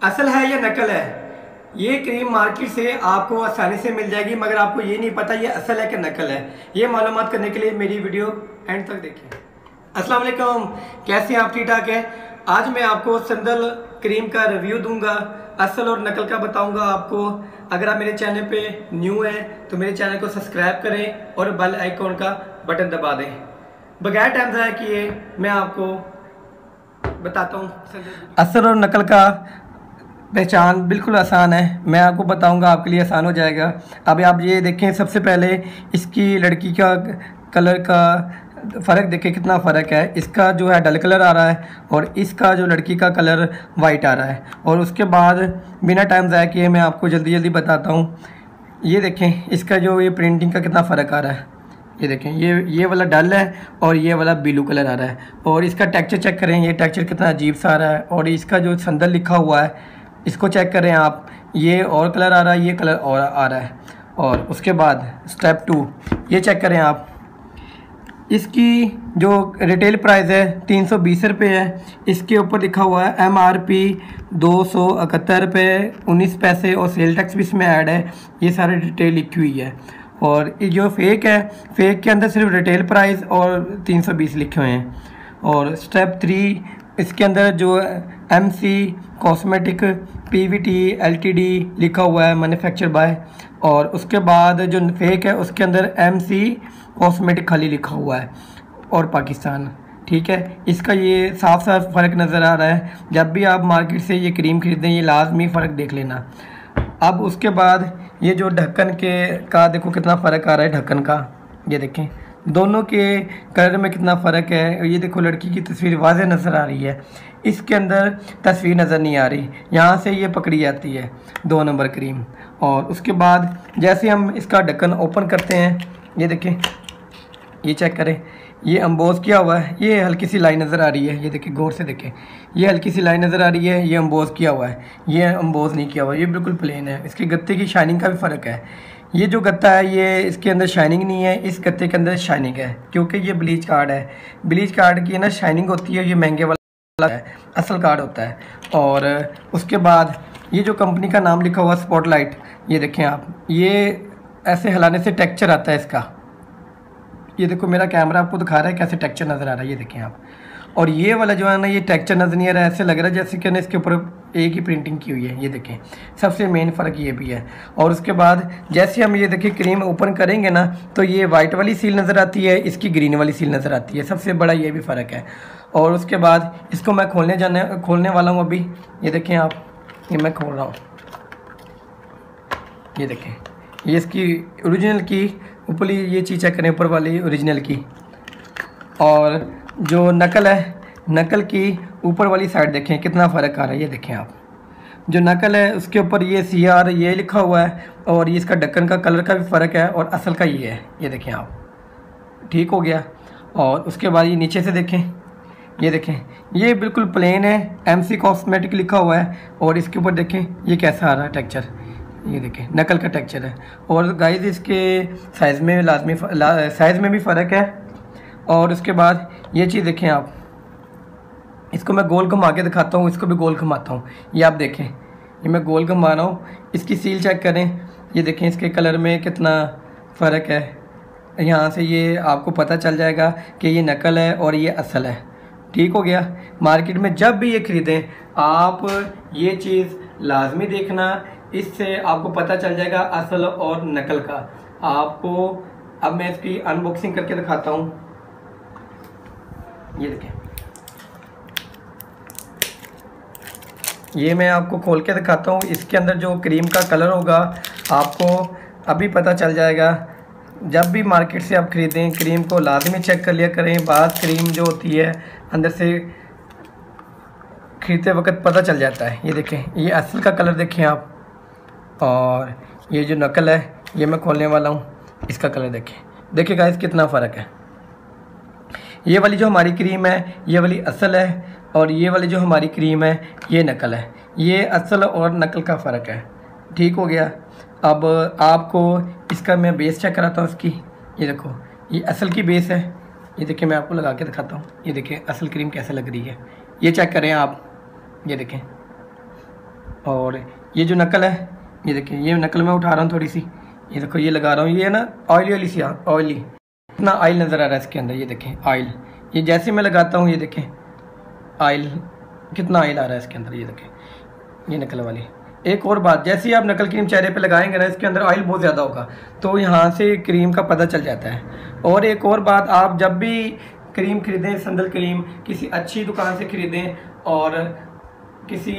असल है या नकल है? ये क्रीम मार्केट से आपको आसानी से मिल जाएगी, मगर आपको ये नहीं पता ये असल है कि नकल है। ये मालूम करने के लिए मेरी वीडियो एंड तक देखें। अस्सलाम वालेकुम, कैसे हैं आप ठीक ठाक हैं? आज मैं आपको संदल क्रीम का रिव्यू दूँगा, असल और नकल का बताऊँगा आपको। अगर आप मेरे चैनल पे न्यू हैं तो मेरे चैनल को सब्सक्राइब करें और बेल आइकॉन का बटन दबा दें। बगैर टाइम ज़ाया किए, मैं आपको बताता हूँ असल और नकल का पहचान बिल्कुल आसान है। मैं आपको बताऊँगा, आपके लिए आसान हो जाएगा। अभी आप ये देखें, सबसे पहले इसकी लड़की का कलर का फ़र्क देखें, कितना फ़र्क है। इसका जो है डल कलर आ रहा है और इसका जो लड़की का कलर वाइट आ रहा है। और उसके बाद बिना टाइम ज़ाया किए मैं आपको जल्दी जल्दी बताता हूँ। ये देखें, इसका जो ये प्रिंटिंग का कितना फ़र्क आ रहा है। ये देखें, ये ये वाला डल है और ये वाला ब्लू कलर आ रहा है। और इसका टेक्चर चेक करें, ये टेक्चर कितना अजीब सा आ रहा है। और इसका जो संदल लिखा हुआ है इसको चेक करें आप। ये और कलर आ रहा है, ये कलर और आ रहा है। और उसके बाद स्टेप टू ये चेक करें आप। इसकी जो रिटेल प्राइस है, तीन सौ बीस रुपये है। इसके ऊपर लिखा हुआ है एम आर पी दो सौ इकहत्तर रुपये उन्नीस पैसे और सेल टैक्स भी इसमें ऐड है। ये सारे डिटेल लिखी हुई है। और ये जो फेक है फेक के अंदर सिर्फ़ रिटेल प्राइस और तीन सौ बीस लिखे हुए हैं। और स्टेप थ्री इसके अंदर जो M C cosmetic P V T L T D लिखा हुआ है मैन्युफैक्चर बाय और उसके बाद जो फेक है, उसके अंदर एम सी कॉस्मेटिक खाली लिखा हुआ है, और पाकिस्तान, ठीक है? इसका ये साफ़ साफ़ फ़र्क नज़र आ रहा है। जब भी आप मार्केट से ये क्रीम ख़रीदें, ये लाजमी फ़र्क देख लेना। अब उसके बाद ये जो ढक्कन के का, देखो कितना फ़र्क आ रहा है ढक्कन का, ये देखें। दोनों के कलर में कितना फ़र्क है? ये देखो, लड़की की तस्वीर वाज नज़र आ रही है। इसके अंदर तस्वीर नज़र नहीं आ रही। यहाँ से ये पकड़ी जाती है, दो नंबर क्रीम। और उसके बाद जैसे हम इसका ढक्कन ओपन करते हैं, ये देखें, ये चेक करें, ये अम्बोज किया हुआ है। ये हल्की सी लाइन नज़र आ रही है। ये देखें, गौर से देखें, ये हल्की सी लाइन नज़र आ रही है, ये अम्बोज किया हुआ है। ये अम्बोज नहीं किया हुआ, ये बिल्कुल प्लेन है। इसके गत्ते की शाइनिंग का भी फ़र्क है। ये जो गत्ता है, ये इसके अंदर शाइनिंग नहीं है, इस गत्ते के अंदर शाइनिंग है, क्योंकि ये ब्लीच कार्ड है। ब्लीच कार्ड की ना शाइनिंग होती है, ये महँगे वाला है, असल कार्ड होता है। और उसके बाद ये जो कंपनी का नाम लिखा हुआ स्पॉटलाइट ये देखें आप, ये ऐसे हिलाने से टेक्चर आता है इसका। ये देखो, मेरा कैमरा आपको दिखा रहा है कैसे टेक्चर नज़र आ रहा है, ये देखें आप। और ये वाला जो है ना, ये टेक्चर नज़र नहीं आ रहा है ऐसे लग रहा है जैसे कि ना इसके ऊपर एक ही प्रिंटिंग की हुई है, ये देखें। सबसे मेन फ़र्क ये भी है। और उसके बाद, जैसे हम ये देखें क्रीम ओपन करेंगे ना तो ये वाइट वाली सील नज़र आती है, इसकी ग्रीन वाली सील नज़र आती है। सबसे बड़ा ये भी फ़र्क है। और उसके बाद, इसको मैं खोलने जाने, खोलने वाला हूँ अभी। ये देखें आप, ये मैं खोल रहा हूँ। ये देखें, ये इसकी ओरिजिनल की, ऊपरली ये चीज़ चेक करें, ऊपर वाली ओरिजिनल की। और जो नकल है नकल की ऊपर वाली साइड देखें कितना फ़र्क आ रहा है ये देखें आप। जो नकल है उसके ऊपर ये सी आर ये लिखा हुआ है और ये इसका ढक्कन का कलर का भी फ़र्क है और असल का ये है ये देखें आप। ठीक हो गया। और उसके बाद ये नीचे से देखें ये देखें ये बिल्कुल प्लेन है एम सी कॉस्मेटिक लिखा हुआ है और इसके ऊपर देखें ये कैसा आ रहा है टेक्चर ये देखें नकल का टेक्चर है। और गाइस इसके साइज़ में लाजमी ला, साइज़ में भी फ़र्क है और उसके बाद ये चीज़ देखें आप। इसको मैं गोल घुमा के दिखाता हूँ, इसको भी गोल घुमाता हूँ। ये आप देखें, ये मैं गोल घुमा रहा हूँ। इसकी सील चेक करें। ये देखें, इसके कलर में कितना फ़र्क है। यहाँ से ये आपको पता चल जाएगा कि ये नकल है और ये असल है। ठीक हो गया? मार्केट में जब भी ये ख़रीदें, आप ये चीज़ लाजमी देखना। इससे आपको पता चल जाएगा असल और नकल का। आपको, अब मैं इसकी अनबॉक्सिंग करके दिखाता हूँ। ये देखें। ये मैं आपको खोल के दिखाता हूँ। इसके अंदर जो क्रीम का कलर होगा, आपको अभी पता चल जाएगा। जब भी मार्केट से आप ख़रीदें क्रीम को लाजमी चेक कर लिया करें। बाद क्रीम जो होती है, अंदर से खरीदते वक्त पता चल जाता है। ये देखें, ये असल का कलर देखें आप। और ये जो नकल है, ये मैं खोलने वाला हूँ। इसका कलर देखें। देखिए गाइस कितना फ़र्क है। ये वाली जो हमारी क्रीम है, ये वाली असल है और ये वाली जो हमारी क्रीम है, ये नकल है। ये असल और नकल का फ़र्क है। ठीक हो गया। अब आपको इसका मैं बेस चेक कराता हूँ इसकी। ये देखो, ये असल की बेस है। ये देखिए, मैं आपको लगा के दिखाता हूँ। ये देखिए, असल क्रीम कैसे लग रही है। ये चेक करें आप। ये देखें। और ये जो नकल है, ये देखिए, ये नकल मैं उठा रहा हूँ थोड़ी सी। ये देखो, ये लगा रहा हूँ। ये ना ऑयली ऑयली सी ऑयली इतना ऑयल नज़र आ रहा है इसके अंदर? ये देखें ऑयल ये जैसे मैं लगाता हूँ, ये देखें ऑयल कितना ऑयल आ रहा है इसके अंदर? ये देखें, ये नकल वाली। एक और बात, जैसे ही आप नकल क्रीम चेहरे पे लगाएँगे ना, इसके अंदर ऑयल बहुत ज़्यादा होगा तो यहाँ से क्रीम का पता चल जाता है। और एक और बात, आप जब भी क्रीम खरीदें संदल क्रीम किसी अच्छी दुकान से ख़रीदें और किसी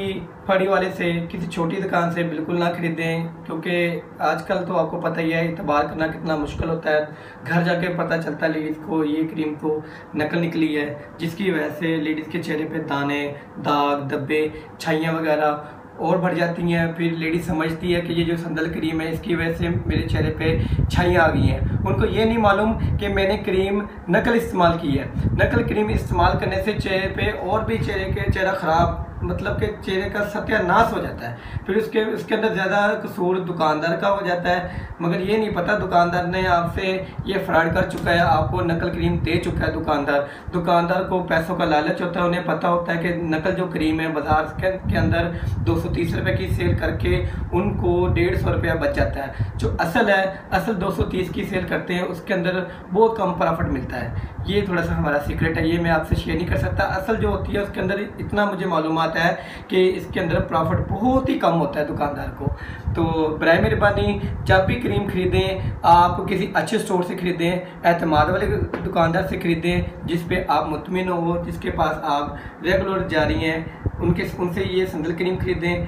फड़ी वाले से, किसी छोटी दुकान से बिल्कुल ना खरीदें, क्योंकि आजकल तो आपको पता ही है, इतबार करना कितना मुश्किल होता है। घर जाके पता चलता है लेडीज़ को, ये क्रीम तो नकल निकली है, जिसकी वजह से लेडीज़ के चेहरे पे दाने, दाग, धब्बे, छाइयाँ वगैरह और बढ़ जाती हैं। फिर लेडीज़ समझती है कि ये जो संदल क्रीम है, इसकी वजह से मेरे चेहरे पे छाइयाँ आ गई हैं। उनको ये नहीं मालूम कि मैंने क्रीम नकल इस्तेमाल की है। नकल क्रीम इस्तेमाल करने से चेहरे पे और भी चेहरे के, चेहरा ख़राब मतलब के चेहरे का सत्यानाश हो जाता है। फिर उसके उसके अंदर ज़्यादा कसूर दुकानदार का हो जाता है। मगर ये नहीं पता दुकानदार ने आपसे ये फ्रॉड कर चुका है आपको नकल क्रीम दे चुका है दुकानदार। दुकानदार को पैसों का लालच होता है उन्हें पता होता है कि नकल जो क्रीम है बाज़ार के, के अंदर दो सौ तीस रुपये की सेल करके उनको डेढ़ सौ रुपया बच जाता है। जो असल है असल दो सौ तीस की सेल करते हैं उसके अंदर बहुत कम प्रॉफिट मिलता है। ये थोड़ा सा हमारा सीक्रेट है ये मैं आपसे शेयर नहीं कर सकता। असल जो होती है उसके अंदर इतना मुझे मालूम आता है कि इसके अंदर प्रॉफिट बहुत ही कम होता है दुकानदार को। तो बर मेहरबानी, जब भी क्रीम खरीदें, आप किसी अच्छे स्टोर से खरीदें, एतमाद वाले दुकानदार से खरीदें, जिस पे आप मुतमिन हो, जिसके पास आप रेगुलर जा रही हैं, उनके, उनसे ये संदल क्रीम खरीदें,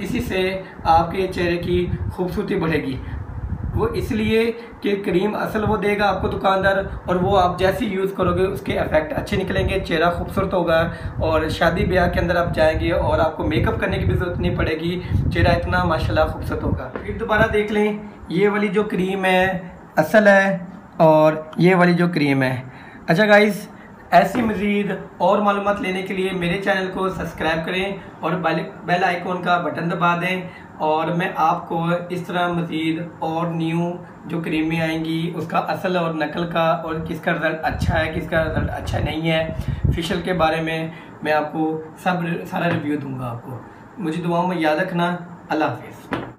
इसी से आपके चेहरे की खूबसूरती बढ़ेगी। वो इसलिए कि क्रीम असल वो देगा आपको दुकानदार और वो आप जैसे यूज़ करोगे उसके इफ़ेक्ट अच्छे निकलेंगे, चेहरा खूबसूरत होगा और शादी ब्याह के अंदर आप जाएँगे और आपको मेकअप करने की भी ज़रूरत नहीं पड़ेगी, चेहरा इतना माशाल्लाह खूबसूरत होगा। फिर दोबारा देख लें, ये वाली जो क्रीम है, असल है और ये वाली जो क्रीम है। अच्छा गाइज़ ऐसी मज़ीद और मालूम लेने के लिए मेरे चैनल को सब्सक्राइब करें और बेल आइकॉन का बटन दबा दें। और मैं आपको इस तरह मज़ीद और न्यू जो क्रीमें आएँगी, उसका असल और नकल का और किसका रिज़ल्ट अच्छा है, किसका रिज़ल्ट अच्छा नहीं है, फिशल के बारे में मैं आपको सब, सारा रिव्यू दूँगा आपको। मुझे दुआओं में याद रखना। अल्लाह हाफिज़।